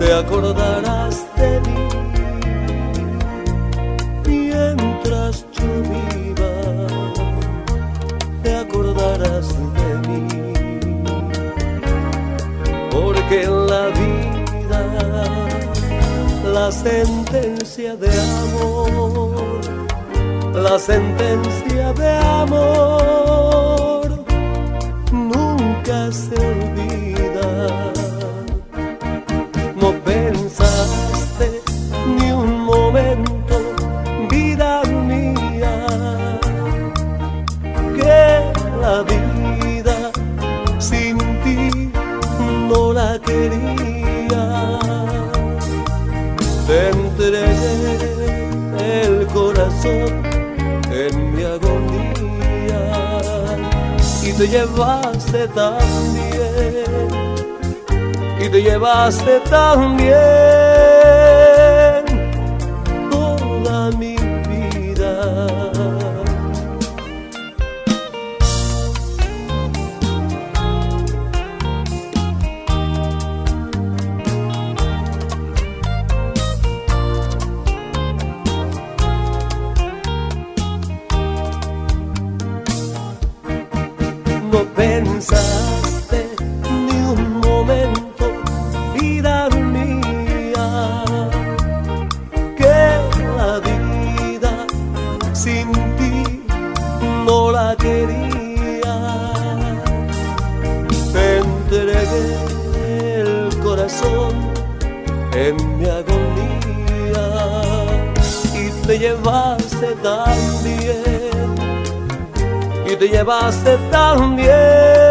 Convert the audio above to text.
te acordarás de mí mientras yo viva. Te acordarás de mí porque en la vida la sentencia de amor la sentencia de amor la quería. Te entregué el corazón en mi agonía y te llevaste también y te llevaste también No pensaste ni un momento, vida mía, que la vida sin ti no la quería. Te entregué el corazón en mi agonía y te llevaste también te llevaste también toda